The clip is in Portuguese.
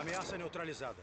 Ameaça neutralizada.